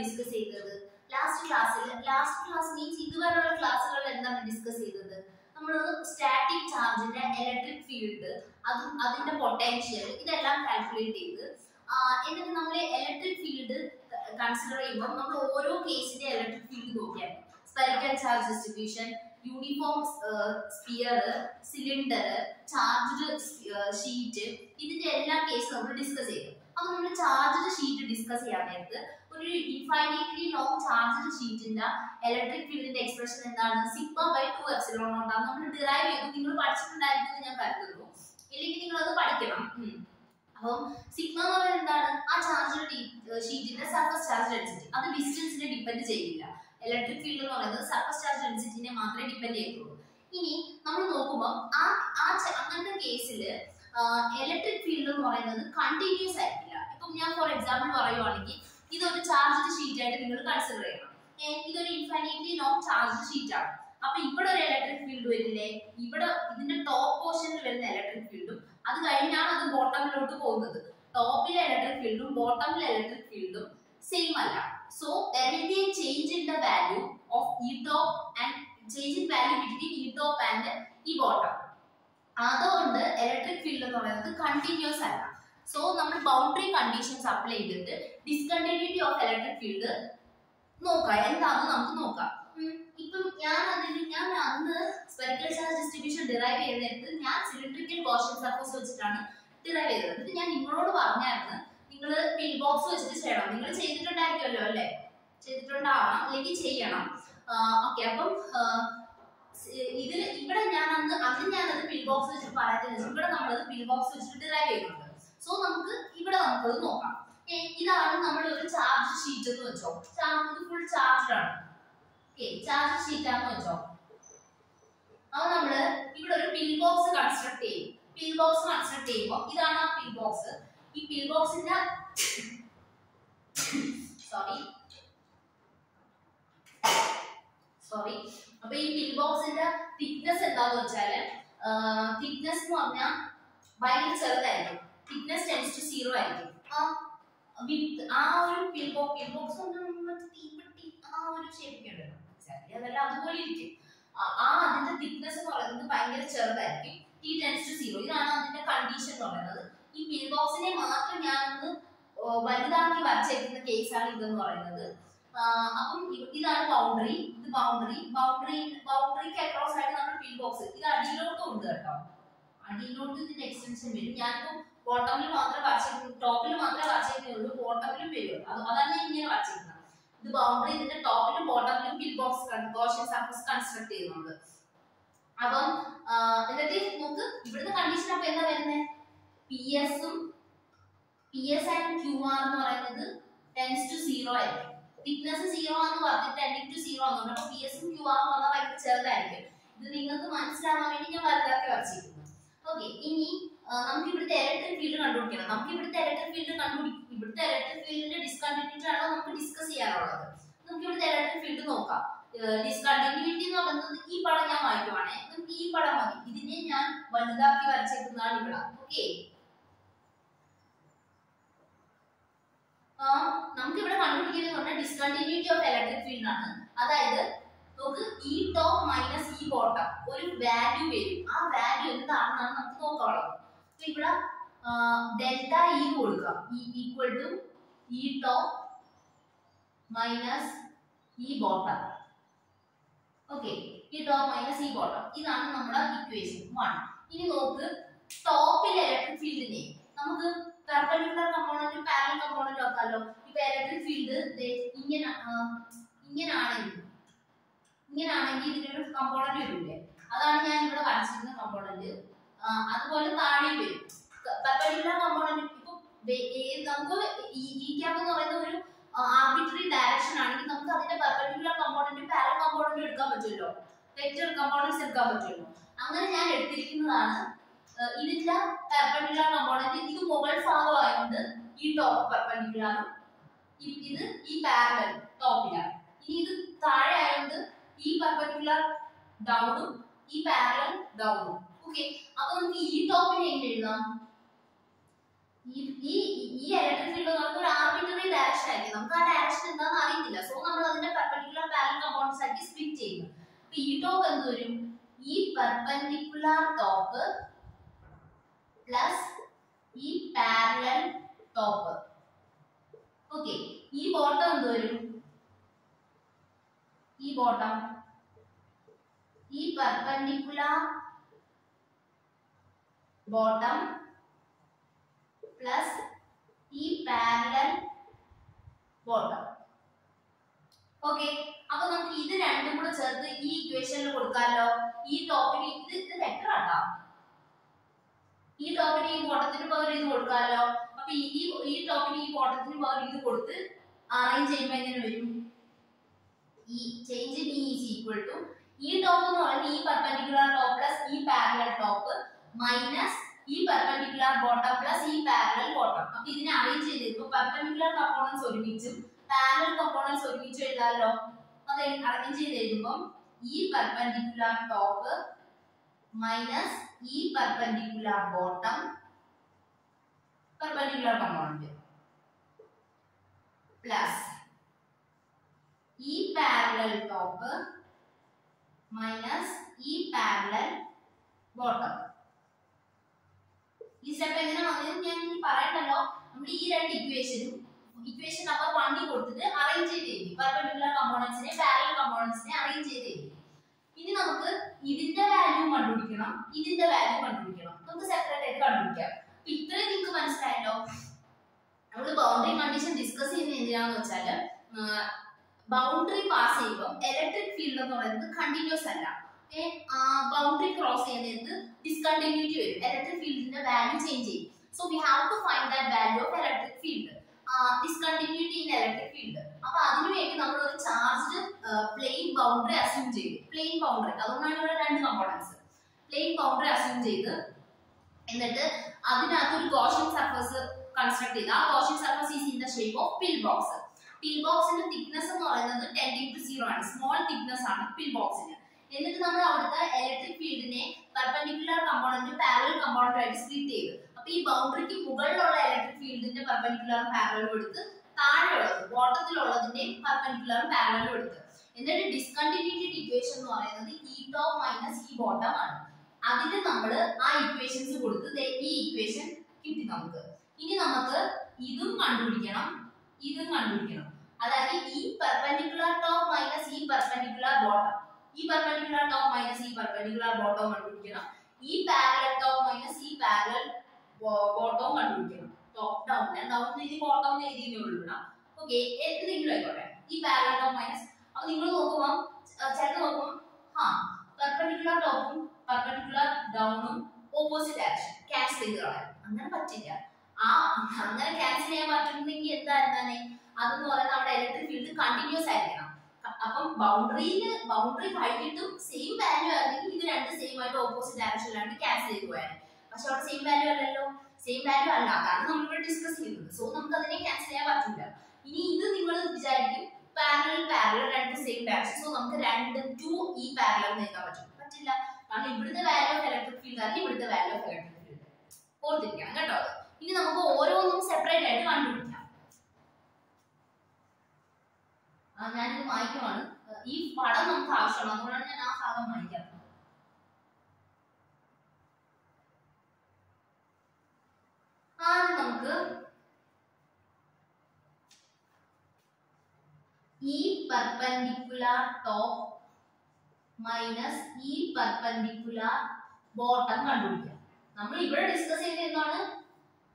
Discuss ചെയ്തത്. Last ക്ലാസ്സിൽ last class means ഇതുവരെയുള്ള ക്ലാസ്സുകളിൽ എന്താണ് ഡിസ്കസ് ചെയ്തത്? നമ്മൾ സ്റ്റാറ്റിക് ചാർജിന്റെ ഇലക്ട്രിക് ഫീൽഡ് അതും അതിന്റെ പൊട്ടൻഷ്യൽ ഇതെല്ലാം കാൽക്കുലേറ്റ് ചെയ്ത് എന്നിട്ട് നമ്മൾ ഇലക്ട്രിക് ഫീൽഡ് കൺസിഡർ ചെയ്യുമ്പോൾ നമ്മൾ ഓരോ കേസിന്റെ ഇലക്ട്രിക് ഫീൽഡ് നോക്കിയാൽ spherical charge distribution uniform sphere cylinder charged sheet ഇതിന്റെ എല്ലാ കേസും നമ്മൾ ഡിസ്കസ് ചെയ്തു. അപ്പൊ നമ്മൾ ചാർജ്ഡ് ഷീറ്റ് ഡിസ്കസ് ചെയ്യാൻ നേരത്ത് ഒരു ഇൻഫൈനൈറ്റ്ലി ലോങ് ചാർജ് ഷീറ്റിന്റെ ഇലക്ട്രിക് ഫീൽഡിന്റെ എക്സ്പ്രഷൻ എന്താണ്? സിഗ്മ ബൈ ടു എപ്സിലോൺ നോട്ടാണ് നമ്മൾ ഡിറൈവ് ചെയ്തു. നിങ്ങൾ പഠിച്ചിട്ടുണ്ടായിരിക്കും ഞാൻ കരുതുന്നു. ഇല്ലെങ്കിൽ നിങ്ങൾ അത് പഠിക്കണം. അപ്പം സിഗ്മ എന്ന് പറയുന്നത് എന്താണ്? ആ ചാർജ് ഷീറ്റിന്റെ സർഫസ് ചാർജ് ഡെൻസിറ്റി അത് ഡിസ്റ്റൻസിനെ ഡിപ്പെൻഡ് ചെയ്യില്ല. ഇലക്ട്രിക് ഫീൽഡ് എന്ന് പറയുന്നത് സർഫസ് ചാർജ് ഡെൻസിറ്റിനെ മാത്രമേ ഡിപ്പെൻഡ് ചെയ്യുള്ളൂ ഇനി നമ്മൾ നോക്കുമ്പോൾ ആ ആ അങ്ങനത്തെ കേസിൽ ഇലക്ട്രിക് ഫീൽഡ് എന്ന് പറയുന്നത് കണ്ടിന്യൂസ് ആയിരിക്കില്ല. ഇപ്പം ഞാൻ ഫോർ എക്സാമ്പിൾ പറയുവാണെങ്കിൽ ഇതൊരു ചാർജ്ഡ് ഷീറ്റ് ആയിട്ട് നിങ്ങൾ കൺസിഡർ ചെയ്യണം. ഇതൊരു ഇൻഫൈനൈറ്റ്ലി നോൺ ചാർജ്ഡ് ഷീറ്റ് ആണ്. അപ്പൊ ഇവിടെ ഒരു ഇലക്ട്രിക് ഫീൽഡ് വരില്ലേ? ഇവിടെ ഇതിന്റെ ടോപ്പ് പോർഷനിൽ വരുന്ന ഇലക്ട്രിക് ഫീൽഡും അത് കഴിഞ്ഞാണ് അത് ബോട്ടമിലോട്ട് പോകുന്നത്. ടോപ്പിലെ ഇലക്ട്രിക് ഫീൽഡും ബോട്ടമിലെ ഇലക്ട്രിക് ഫീൽഡും സെയിം അല്ല. So there change in a value of E top and change in value between ഈ top and e bottom. അതുകൊണ്ട് ഇലക്ട്രിക് ഫീൽഡ് എന്ന് പറയുന്നത് കണ്ടിന്യൂസ് അല്ല. സോ നമ്മൾ ബൗണ്ടറി കണ്ടീഷൻസ് അപ്ലൈ ചെയ്തിട്ട് ഡിസ്കണ്ടിന്യൂറ്റി ഓഫ് ഇലക്ട്രിക് ഫീൽഡ് നോക്കാം. എന്താണെന്ന് നമുക്ക് നോക്കാം. ഇപ്പം ഞാൻ അതിന് ഞാൻ അന്ന് സ്പെറിക്കൽ ചാർജ് ഡിസ്ട്രിബ്യൂഷൻ ഡിറൈവ് ചെയ്തിട്ട് ഞാൻ സിലിണ്ട്രിക്കൽ പോർഷൻ സർഫസ് വെച്ചിട്ടാണ് ഡിറൈവ് ചെയ്തത്. എന്നിട്ട് ഞാൻ നിങ്ങളോട് പറഞ്ഞായിരുന്നു നിങ്ങൾ പിൻ ബോക്സ് വെച്ചിട്ട് ചെയ്യണം. നിങ്ങൾ ചെയ്തിട്ടുണ്ടായിരിക്കുമല്ലോ അല്ലേ? ചെയ്തിട്ടുണ്ടാവണം അല്ലെങ്കിൽ ചെയ്യണം. ഓക്കെ അപ്പം ഇതിൽ ഇവിടെ ഞാൻ അന്ന് അന്ന് ഞാനത് പിൻ ബോക്സ് വെച്ചിട്ട് പറയാത്തില്ല. ഇവിടെ നമ്മളത് പിൻ ബോക്സ് വെച്ചിട്ട് ഡിറൈവ് ചെയ്യുന്നുണ്ട്. സോ നമുക്ക് ഇവിടെ നമുക്കത് നോക്കാം. ഇതാണ് നമ്മൾ ഒരു ചാർജ് ഷീറ്റ് എന്ന് വെച്ചോ. ചാർജ് ഫുൾ ചാർജ്ഡ് ആണ്. ചാർജ് ഷീറ്റ് ആണെന്ന് വെച്ചോ. അപ്പൊ നമ്മൾ ഇവിടെ ഒരു പിൻ ബോക്സ് കൺസ്ട്രക്ട് ചെയ്യും. പിൻ ബോക്സ് കൺസ്ട്രക്ട് ചെയ്യുമ്പോൾ ഇതാണ് ആ പിൻ ബോക്സ് ഈ പിൻ ബോക്സിന്റെ സോറി സോറി അപ്പൊ ഈ പിൻ ബോക്സിന്റെ തിക്നെസ് എന്താന്ന് വെച്ചാൽ തിക്നെസ് എന്ന് പറഞ്ഞാൽ ഭയങ്കര ചെറുതായിരിക്കും. തിക്നെസ് ടെൻസ് ടു സീറോ ആയിരിക്കും. ആ വിത്ത് ആ ഒരു പിൻ ബോക്സ് പിൻ ബോക്സ് തീപ്പെട്ടി ആ ഒരു ഷേപ്പൊക്കെ ഉണ്ടല്ലോ Exactly. അതല്ല അതുപോലെ ഇരിക്കും. ആ- അതിന്റെ തിക്നെസ് എന്ന് പറയുന്നത് ഭയങ്കര ചെറുതായിരിക്കും. ടി ടെൻസ് ടു സീറോ ഇതാണ് അതിന്റെ കണ്ടീഷൻ എന്ന് പറയുന്നത്. ഈ പിൻ ബോക്സിനെ മാത്രം ഞാനൊന്ന് ഒന്ന് വലുതാക്കി വരച്ചേക്കുന്ന കേസാണ് ഇതെന്ന് പറയുന്നത്. അപ്പം ഇതാണ് ബൗണ്ടറി ഇത് ബൗണ്ടറി ബൗണ്ടറി ബൗണ്ടറിക്ക് അക്രോസ് ആയിട്ട് നമ്മൾ പിൻ ബോക്സ് ഇത് അടിയിലോട്ടും ഉണ്ട് കേട്ടോ. അടിയിലോട്ട് ഇതിന്റെ എക്സ്റ്റൻഷൻ വരും. ഞാനിപ്പം ബോട്ടമിൽ മാത്രമേ വരച്ചേക്കുന്നു ടോപ്പിൽ മാത്രമേ വരച്ചേക്കുന്നുള്ളൂ ബോട്ടമിലും വരും. അത് അതാണ് ഇങ്ങനെ വരച്ചേക്കുന്നത് ഇത് ബൗണ്ടറി ഇതിന്റെ ടോപ്പിലും ബോട്ടമിലും pill box Gaussian surface construct ചെയ്യുന്നുണ്ട് അപ്പം എന്നിട്ട് നമുക്ക് ഇവിടുത്തെ കണ്ടീഷൻ അപ്പൊ എന്താ വരുന്നത് പി എസും P S and Q R എന്ന് പറയുന്നത് ടെൻസ് ടു സീറോ ആയിരിക്കും. തിക്നെസ് സീറോ ആണെന്ന് പറഞ്ഞിട്ട് ടെൻഡിങ് ടു സീറോ ആണെന്ന് അപ്പോൾ പി എസും ക്യു ആർ എന്ന് പറഞ്ഞാൽ ഭയങ്കര ചെറുതായിരിക്കും. ഇത് നിങ്ങൾക്ക് മനസ്സിലാവാൻ വേണ്ടി ഞാൻ വലുതാക്കി വരച്ചിരിക്കുന്നു. ഓക്കെ ഇനി നമുക്ക് ഇവിടുത്തെ ഇലക്ട്രിക് ഫീൽഡ് കണ്ടുപിടിക്കണം. നമുക്ക് ഇവിടുത്തെ ഇലക്ട്രിക് ഫീൽഡ് കണ്ടുപിടിക്കും ഇവിടുത്തെ ഇലക്ട്രിക് ഫീൽഡിന്റെ ഡിസ്കണ്ടിന്യൂറ്റി ആണോ നമുക്ക് ഡിസ്കസ് ചെയ്യാനുള്ളത്. നമുക്ക് ഇവിടുത്തെ ഇലക്ട്രിക് ഫീൽഡ് നോക്കാം. ഡിസ്കണ്ടിന്യൂറ്റി എന്ന് പറയുന്നത് ഈ പടം ഞാൻ വായിക്കുവാണേ. നമുക്ക് ഈ പടം മതി. ഇതിനെ ഞാൻ വലുതാക്കി വരച്ചേക്കുന്നതാണ് ഇവിടെ. ഓക്കെ? നമുക്ക് ഇവിടെ കണ്ടുപിടിക്കുന്നത് പറഞ്ഞാൽ ഡിസ്കണ്ടിന്യൂറ്റി ഓഫ് ഇലക്ട്രിക് ഫീൽഡ് ആണ്. അതായത് നമുക്ക് E top minus E bottom ഒരു വാല്യൂ വരും. ആ വാല്യൂ എന്താണെന്നാണ് നമുക്ക് നോക്കാനുള്ളത്. അപ്പൊ ഇവിടെ ഡെൽറ്റ ഇ കൊടുക്കാം E equal to E top minus E bottom okay E top minus E bottom ഇതാണ് നമ്മുടെ ഇക്വേഷൻ വൺ ഇനി നോക്ക് ടോപ്പിലെ ഇലക്ട്രിക് ഫീൽഡിനെ നമുക്ക് പെർപെൻഡിക്കുലർ കമ്പോണന്റും പാരൽ കമ്പോണന്റും ആക്കാലോ. ഇപ്പൊ ഇലക്ട്രിക് ഫീൽഡ് ഇങ്ങനെ ഇങ്ങനാണെങ്കിൽ ഇങ്ങനാണെങ്കിൽ ഇതിനൊരു കമ്പോണന്റ് വരില്ലേ അതാണ് ഞാൻ ഇവിടെ വരച്ചിരുന്ന കമ്പോണന്റ് അതുപോലെ താഴെ വരും. പെർപെൻഡിക്കുലർ കമ്പോണന്റ് ഇപ്പൊ നമുക്ക് ഈ എന്ന് പറയുന്ന ഒരു ആർബിട്രറി ഡയറക്ഷൻ ആണെങ്കിൽ നമുക്ക് അതിന്റെ പെർപെൻഡിക്കുലർ കമ്പോണന്റും പാരലൽ കമ്പോണന്റും എടുക്കാൻ പറ്റുമല്ലോ? വെക്റ്റർ കമ്പോണന്റ്സ് എടുക്കാൻ പറ്റുമല്ലോ അങ്ങനെ ഞാൻ എടുത്തിരിക്കുന്നതാണ്. ഇതിന്റെ പെർപെൻഡിക്കുലർ കമ്പോണന്റ് ഇത് മുകൾ ഭാഗമായതുകൊണ്ട് ഈ ടോപ്പ് പെർപെൻഡിക്കുലറും ഇത് ഈ പാരലൽ ടോപ്പിലാണ് ഇനി ഇത് താഴെ ആയതുകൊണ്ട് ഈ പെർപെൻഡിക്കുലർ ഡൗണും ഈ പാരലൽ ഡൗണും ഓക്കെ അപ്പൊ നമുക്ക് ഈ ടോപ്പിനെ എങ്ങനെ എഴുതാം. ഈ ഈ ഇലക്ട്രിക് ഫീൽഡ് നമുക്ക് ഒരു ആർബിറ്ററി ഡയറക്ഷൻ ആയിരിക്കും. നമുക്ക് ആ ഡയറക്ഷൻ എന്താണെന്ന് അറിയത്തില്ല. സോ നമ്മൾ അതിന്റെ പെർപെൻഡിക്കുലർ പാരലൽ കമ്പോണൻസ് ആക്കി സ്പ്ലിറ്റ് ചെയ്യുന്നു. അപ്പൊ ഈ ടോപ്പ് എന്ത് വരും? E perpendicular top plus E parallel top okay E bottom എന്ത് വരും? E bottom E perpendicular bottom plus E parallel bottom. Okay അപ്പൊ നമുക്ക് ഇത് രണ്ടും കൂടെ ചേർത്ത് ഈ ഇക്വേഷനിൽ കൊടുക്കാമല്ലോ ഈ ടോപ്പിന് ഇത് ഇത് ലെറ്റർ ആട്ടോ ഈ ടോപ്പിന് ഈ ബോട്ടത്തിന് പകരം ഇത് കൊടുക്കാമല്ലോ അപ്പൊ ഈ ഈ- ടോപ്പിന് ഈ ബോട്ടത്തിന് പകരം ഇത് കൊടുത്ത് അറേഞ്ച് ചെയ്യുമ്പോൾ എങ്ങനെ വരും? ഈ change in is equal to ഈ ടോപ്പ് എന്ന് പറയുന്നത് ഈ പെർപെൻഡിക്കുലർ ടോപ്പ് പ്ലസ് ഈ പാരലൽ ടോപ്പ് മൈനസ് ഈ പെർപെൻഡിക്കുലർ ബോട്ടം പ്ലസ് ഈ പാരലൽ ബോട്ടം അപ്പൊ ഇതിനെ അറേഞ്ച് ചെയ്തിരിക്കും പെർപെൻഡിക്കുലർ കമ്പോണൻസ് ഒരുമിച്ചും പാരലൽ കമ്പോണൻസ് ഒരുമിച്ച് എഴുതാമല്ലോ അത് അറേഞ്ച് ചെയ്ത് എഴുതുമ്പോൾ ഈ perpendicular top minus E perpendicular bottom perpendicular component plus E parallel top minus ഈ പാരലൽ ബോട്ടം ബൗണ്ടറി പാസ് ചെയ്യുമ്പോൾ ഇലക്ട്രിക് ഫീൽഡ് എന്ന് പറയുന്നത് കണ്ടിന്യൂസ് അല്ല. ബൗണ്ടറി ക്രോസ് ചെയ്യുന്നത് ഡിസ്കണ്ടിന്യൂറ്റി വരും. ഇലക്ട്രിക് ഫീൽഡിന്റെ വാല്യൂ ചേഞ്ച് ചെയ്യും. So we have to find that value of electric field discontinuity in electric field അപ്പൊ അതിനുവേണ്ടി നമ്മൾ ഒരു ചാർജ്ഡ് പ്ലെയിൻ ബൗണ്ടറി അസ്യൂം ചെയ്തു. പ്ലെയിൻ ബൗണ്ടറി അതുകൊണ്ടാണ് ഇവിടെ രണ്ട് കമ്പോണൻസ് പ്ലെയിൻ ബൗണ്ടറി അസ്യൂം ചെയ്ത് എന്നിട്ട് അതിനകത്ത് ഒരു ഗോഷൻ സർഫസ് കൺസ്ട്രക്ട് ചെയ്ത്. ആ Gaussian surface is in the shape of pill box pill ബോക്സിന്റെ തിക്നെസ് എന്ന് പറയുന്നത് ടെൻ ടു സീറോ ആണ്. സ്മോൾ തിക്നെസ് ആണ് പിൽ ബോക്സിന് എന്നിട്ട് നമ്മൾ അവിടുത്തെ ഇലക്ട്രിക് ഫീൽഡിനെ പെർപെൻഡിക്കുലർ കമ്പോണന്റ് പാരലൽ കമ്പോണന്റ് ആയിട്ട് സ്പ്ലിറ്റ് ചെയ്തു. അപ്പൊ ഈ ബൗണ്ടറിക്ക് മുകളിലുള്ള ഇലക്ട്രിക് ഫീൽഡിന്റെ പെർപെൻഡിക്കുലർ പാരലും എടുത്ത് താഴെയുള്ളത് ബോട്ടത്തിലുള്ളതിന്റെ പെർപെൻഡിക്കുലർ പാരലും എടുത്ത്. എന്നിട്ട് ഡിസ്കണ്ടിന്യൂറ്റി ഇക്വേഷൻ എന്ന് പറയുന്നത് ഈ ടോപ്പ് മൈനസ് ഈ ബോട്ടം ആണ്. അതിന് നമ്മൾ ആ ഇക്വേഷൻസ് കൊടുത്ത് ഈ ഇക്വേഷൻ കിട്ടി നമുക്ക്. ഇനി നമുക്ക് ഇതും കണ്ടുപിടിക്കണം ഇതും കണ്ടുപിടിക്കണം. അതായത് E perpendicular top minus E perpendicular bottom E perpendicular top minus E perpendicular bottom കണ്ടുപിടിക്കണം. E parallel top minus E parallel bottom കണ്ടുപിടിക്കണം. ടോപ്പ് ഡൗൺ ഞാൻ ഡൗൺ എഴുതി ബോട്ടം എഴുതി ഉള്ളൂ ഓക്കെ എന്തെങ്കിലും ആയിക്കോട്ടെ? ഈ പാരലൽ ടോപ്പ് മൈനസ് അപ്പൊ നിങ്ങൾ നോക്കുമ്പോൾ ചിലത് നോക്കുമ്പോൾ ആ പെർപെൻഡിക്കുലർ ടോപ്പും പെർപെൻഡിക്കുലർ ഡൗണും ഓപ്പോസിറ്റ് ആക്ഷൻ ക്യാൻസൽ ചെയ്ത് കളയാം. അങ്ങനെ പറ്റില്ല. ആ അങ്ങനെ ക്യാൻസൽ ചെയ്യാൻ പറ്റുന്നെങ്കിൽ എന്താ എന്താണ്? അതെന്ന് പറയുന്നത് നമ്മുടെ ഇലക്ട്രിക് ഫീൽഡ് കണ്ടിന്യൂസ് ആയിരിക്കണം. അപ്പം ബൗണ്ടറിയിൽ ബൗണ്ടറി കഴിഞ്ഞിട്ടും സെയിം വാല്യൂ ആയിരുന്നെങ്കിൽ ഇത് രണ്ട് സെയിം ആയിട്ട് ഓപ്പോസിറ്റ് ഡയറക്ഷനിലാണ് ക്യാൻസൽ ചെയ്ത് പോയത്. പക്ഷെ അവിടെ സെയിം വാല്യൂ അല്ലല്ലോ. സെയിം വാല്യൂ അല്ല. അതാണ് നമ്മളിവിടെ ഡിസ്കസ് ചെയ്യുന്നത്. സോ നമുക്ക് അതിനെ ക്യാൻസൽ ചെയ്യാൻ പറ്റില്ല ഇനി ഇത് നിങ്ങൾ വിചാരിക്കും പാരലൽ പാരലൽ രണ്ട് സെയിം ഡയറക്ഷൻ സോ നമുക്ക് രണ്ട് ടു ഈ പാരലൽ നീക്കാൻ പറ്റും. പറ്റില്ല. കാരണം ഇവിടുത്തെ വാല്യൂ ഓഫ് ഇലക്ട്രിക് ഫീൽഡ് അല്ല ഇവിടുത്തെ വാല്യൂ ഓഫ് ഇലക്ട്രിക് ഫീൽഡ് ഓർത്തിരിക്കണം കേട്ടോ. ഇനി നമുക്ക് ഓരോന്നും സെപ്പറേറ്റ് ആയിട്ട് കണ്ടുപിടിക്കാം ആ, ഞാനിത് വായിക്കുവാണ് ഈ പടം നമുക്ക് ആവശ്യമാണ്. അതുകൊണ്ടാണ് ഞാൻ ആ ഭാഗം വായിക്കാറ് ആദ്യം നമുക്ക് E perpendicular top minus E perpendicular bottom കണ്ടുപിടിക്കാം നമ്മൾ ഇവിടെ ഡിസ്കസ് ചെയ്തത് എന്താണ്?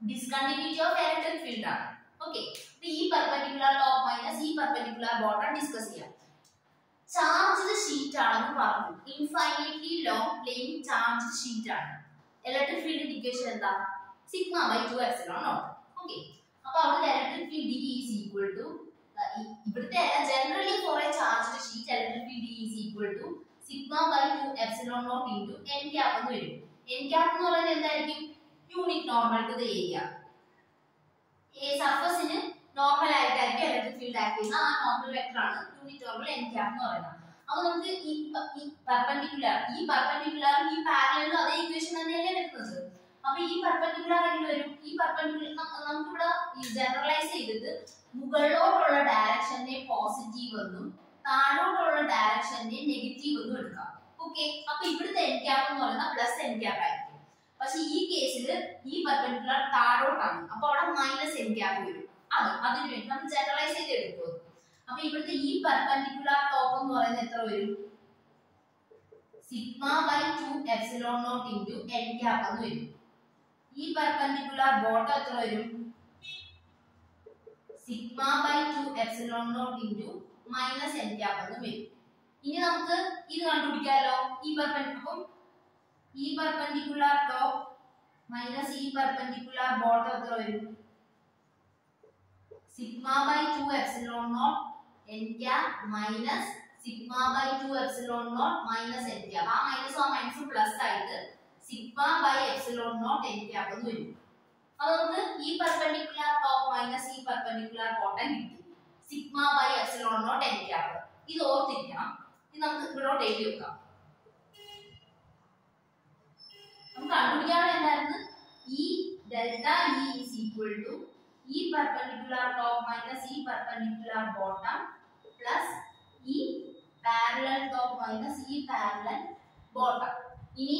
ഡിസ്കണ്ടിന്യൂറ്റി ഓഫ് ഇലക്ട്രിക് ഫീൽഡ് ആണ്. Okay E perpendicular top minus E perpendicular bottom discuss ചെയ്യാം. ചാർജ്ഡ് ഷീറ്റ് ആണെന്ന് പറഞ്ഞു. Infinitely long plane charged sheet ആണ്. ഇലക്ട്രിക് ഫീൽഡ് ഇക്വേഷൻ എന്താ? Sigma by two epsilon naught okay അപ്പൊ അവിടെ electric field D is equal to ഇവിടുത്തെ generally a charged sheet electric field D is equal to sigma by two epsilon naught into N cap എന്ന് വരും. N cap എന്ന് പറയുന്നത് എന്തായിരിക്കും? Unit normal to the area സർഫസിന് normal ആയിട്ടായിരിക്കും electric field act ചെയ്യുന്നത്. ആ normal vector ആണ്. Unit normal N cap എന്ന് പറയുന്നത്. അപ്പൊ നമുക്ക് ഈ ഈ പെർപെൻഡിക്കുലർ ഈ പെർപെൻഡിക്കുലർ ഈ പാരലും അതേ ഇക്വേഷൻ തന്നെയല്ലേ വരുന്നത്. അപ്പൊ ഈ പെർപെൻഡിക്കുലർ എങ്ങനെ വരും? ഈ പെർപെൻഡിക്കുലർ നമുക്കിവിടെ ജനറലൈസ് ചെയ്തിട്ട് മുകളിലോട്ടുള്ള ഡയറക്ഷനെ പോസിറ്റീവ് എന്നും താഴോട്ടുള്ള ഡയറക്ഷനെ നെഗറ്റീവ് എന്നും എടുക്കാം. ഓക്കെ അപ്പൊ ഇവിടുത്തെ എൻ ക്യാപ് എന്ന് പറയുന്നത് പ്ലസ് എൻ ക്യാപ് ആയിരിക്കും. പക്ഷെ ഈ കേസിൽ ഈ പെർപെൻഡിക്കുലർ താഴോട്ടാണ്. അപ്പൊ അവിടെ മൈനസ് എൻ ക്യാപ് വരും. അത് അതിന് നമ്മൾ ജനറലൈസ് ചെയ്ത് എടുക്കും അപ്പൊ ഇവിടുത്തെ ഈ പെർപെൻഡിക്കുലർ ടോപ്പ് എന്ന് പറയുന്നത് എത്ര വരും? Sigma by two epsilon naught into N cap എന്ന് വരും. ഈ പെർപെൻഡിക്കുലർ ബോട്ടം എത്ര വരും? Sigma by two epsilon naught into minus N cap എന്ന് വരും. ഇനി നമുക്ക് ഇത് കണ്ടുപിടിക്കാമല്ലോ ഈ പെർപെൻഡിക്കുലർ അപ്പം ഈ പെർപെൻഡിക്കുലർ ടോപ്പ് മൈനസ് ഈ പെർപെൻഡിക്കുലർ ബോട്ടം എത്ര വരും? Sigma by two epsilon naught N cap minus sigma by two epsilon naught minus N cap ആ മൈനസും ആ മൈനസും പ്ലസ് ആയിട്ട് sigma by epsilon naught n cap എന്ന് വരും. അത് നമുക്ക് E perpendicular top minus E perpendicular bottom കിട്ടി. Sigma by epsilon naught N cap ഇത് ഓർത്തിരിക്കണം. ഇത് നമുക്ക് ഇവിടോട്ട് എഴുതി വെക്കാം. നമുക്ക് കണ്ടുപിടിക്കാനുള്ള എന്തായിരുന്നു? ഈ delta E is equal to E perpendicular top minus E perpendicular bottom plus E parallel top minus E parallel bottom. ഇനി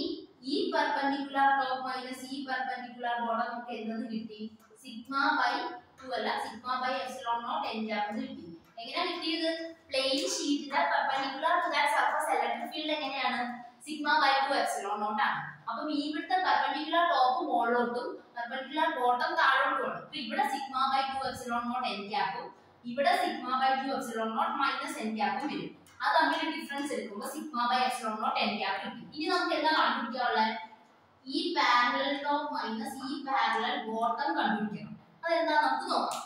E perpendicular top minus E perpendicular bottom നമുക്ക് എന്തെന്ന് കിട്ടി? സിഗ്മ ബൈ ടു അല്ല sigma by epsilon naught N cap എന്ന് കിട്ടി. എങ്ങനെയാ കിട്ടിയത്? Plane ഷീറ്റിന്റെ perpendicular to that surface electric field എങ്ങനെയാണ്? Sigma by two epsilon naught ആണ്. അപ്പം ഇവിടുത്തെ പെർപെൻഡിക്കുലർ ടോപ്പ് മുകളിലോട്ടും പെർപെൻഡിക്കുലർ ബോട്ടം താഴോട്ടുമാണ് അപ്പൊ ഇവിടെ sigma by two epsilon naught N ക്യാപ്പും ഇവിടെ sigma by two epsilon naught minus N ക്യാപ്പും വരും. അത് തമ്മിൽ ഡിഫറൻസ് എടുക്കുമ്പോൾ sigma by epsilon naught N cap കിട്ടും. ഇനി നമുക്ക് എന്താ കണ്ടുപിടിക്കാനുള്ളത് E parallel top minus E parallel bottom കണ്ടുപിടിക്കണം. അതെന്താ? നമുക്ക് നോക്കാം.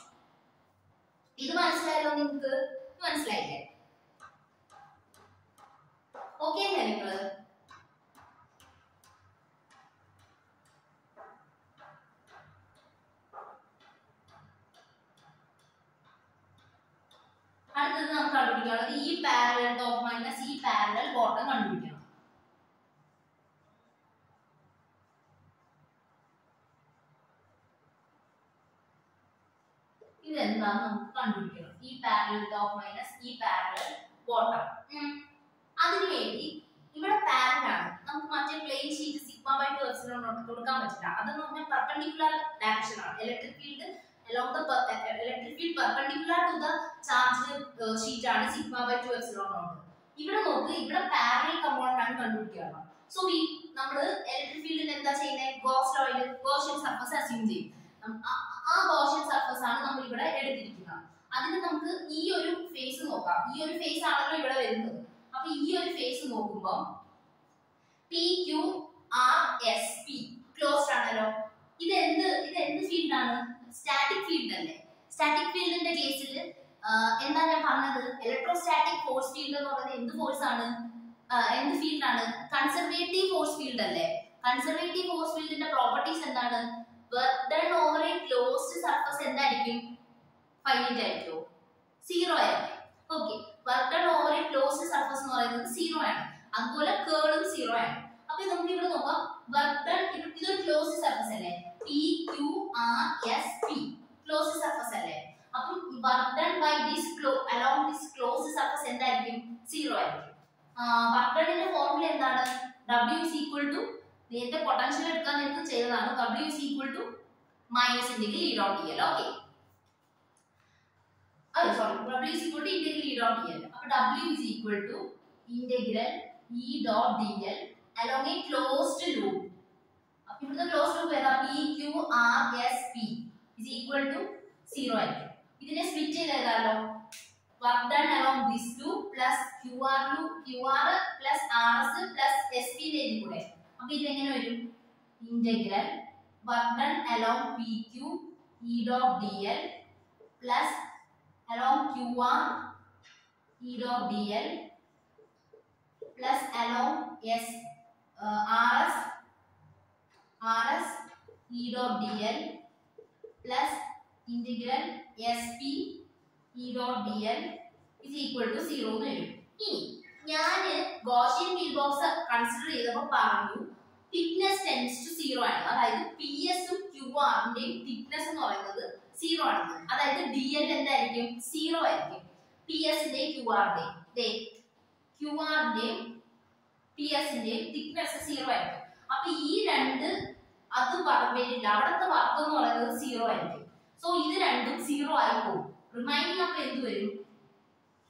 ഇത് മനസ്സിലായല്ലോ നിങ്ങൾക്ക്? മനസ്സിലായില്ലേ ഓക്കെ അല്ലേ നിങ്ങൾ അടുത്തത് നമുക്ക് കണ്ടുപിടിക്കാനുള്ളത് E parallel top minus E parallel bottom കണ്ടുപിടിക്കണം ഇതെന്താന്ന് നമുക്ക് കണ്ടുപിടിക്കണം E parallel top minus E parallel bottom. അതിനുവേണ്ടി ഇവിടെ പാരലൽ ആണ്. നമുക്ക് മറ്റേ plane sheet sigma by two epsilon കൊടുക്കാൻ പറ്റില്ല. അതെന്ന് പറഞ്ഞാൽ പെർപെൻഡിക്കുലർ ഡയറക്ഷൻ ആണ്. Electric field along the per- uh, electric field perpendicular to the charged uh, sheet ആണ് sigma by two epsilon naught ഇവിടെ നോക്ക് ഇവിടെ പാരലൽ കമ്പോണന്റ് ആണ് കണ്ടുപിടിക്കുക. സോ വി നമ്മൾ ഇലക്ട്രിക് ഫീൽഡിൽ എന്താ ചെയ്യുന്നത് ഗോസ് ലോയിൽ ഗോഷ്യൻ സർഫസ് അസ്യൂം ചെയ്യും. ആ ഗോഷ്യൻ സർഫസ് ആണ് നമ്മൾ ഇവിടെ എടുത്തിരിക്കുന്നത്. അതിന് നമുക്ക് ഈ ഒരു ഫേസ് നോക്കാം. ഈ ഒരു ഫേസ് ആണല്ലോ ഇവിടെ വരുന്നത്. അപ്പൊ ഈ ഒരു ഫേസ് നോക്കുമ്പോൾ P Q R S P closed ആണല്ലോ. ഇത് എന്ത് ഇത് എന്ത് ഫീൽഡാണ് സ്റ്റാറ്റിക് ഫീൽഡ് അല്ലേ സ്റ്റാറ്റിക് ഫീൽഡിന്റെ കേസിൽ എന്താ ഞാൻ പറഞ്ഞത്? ഇലക്ട്രോസ്റ്റാറ്റിക് ഫോഴ്സ് ഫീൽഡ് എന്ന് പറയുന്നത് എന്ത് ഫോഴ്സ് ആണ്? എന്ത് ഫീൽഡ് ആണ്? കൺസർവേറ്റീവ് ഫോഴ്സ് ഫീൽഡ് അല്ലേ? കൺസർവേറ്റീവ് ഫോഴ്സ് ഫീൽഡിന്റെ പ്രോപ്പർട്ടീസ് എന്താണ്? Work done over a closed surface എന്തായിരിക്കും? ഫൈനൈറ്റ് ആയിരിക്കുമോ സീറോ ആയിരിക്കും. Okay work done over a closed surface എന്ന് പറയുന്നത് സീറോ ആണ്. അതുപോലെ കേളും സീറോ ആണ്. അപ്പൊ നമുക്ക് ഇവിടെ നോക്കാം. വർക്ക് ഡൺ ഇതൊരു ക്ലോസ്ഡ് സർഫസ് അല്ലേ? P Q R S P closed surface അല്ലേ? അപ്പം work done by this close along this closed surface എന്തായിരിക്കും? സീറോ ആയിരിക്കും. വർക്ക് ഡണിന്റെ ഫോർമുല എന്താണ്? W ഇസ് ഈക്വൽ ടു നേരത്തെ പൊട്ടൻഷ്യൽ എടുക്കാൻ നേരത്തെ ചെയ്തതാണ് W is equal to minus integral E dot D L okay അതെ sorry W is equal to integral e dot dl അപ്പോൾ W is equal to integral e dot dl along a closed loop അപ്പോൾ ഇവിടുത്തെ closed loop ഏതാ? P q r s p is equal to zero ആയിരിക്കും. ഇതിനെ split ചെയ്ത് എഴുതാലോ work done along this loop plus Q R loop Q R plus R S plus S P കൂടെ. അപ്പൊ ഇത് എങ്ങനെ വരും? Integral work done along P Q E dot D L plus L plus along S R S R S E dot D L plus integral S P E dot D L is equal to zero എന്ന് എഴുതും ഇനി ഞാൻ Gaussian feel box consider ചെയ്തപ്പോൾ പറഞ്ഞു thickness tense to zero ആണ്. അതായത് P എസും Q ആറിന്റെയും thickness എന്ന് പറയുന്നത് സീറോ ആണ്. അതായത് ഡി എൽ എന്തായിരിക്കും? സീറോ ആയിരിക്കും. പി എസിന്റെ ക്യു ആറിന്റെയും ക്യു ആറിന്റെയും പി എസിന്റെയും തിക്നെസ് സീറോ ആയിരിക്കും. അപ്പൊ ഈ രണ്ട് അത് വരില്ല അവിടുത്തെ വർക്ക് എന്ന് പറയുന്നത് സീറോ ആയിരിക്കും. സോ ഇത് രണ്ടും സീറോ ആയി പോകും. റിമൈനിങ് അപ്പൊ എന്ത് വരും?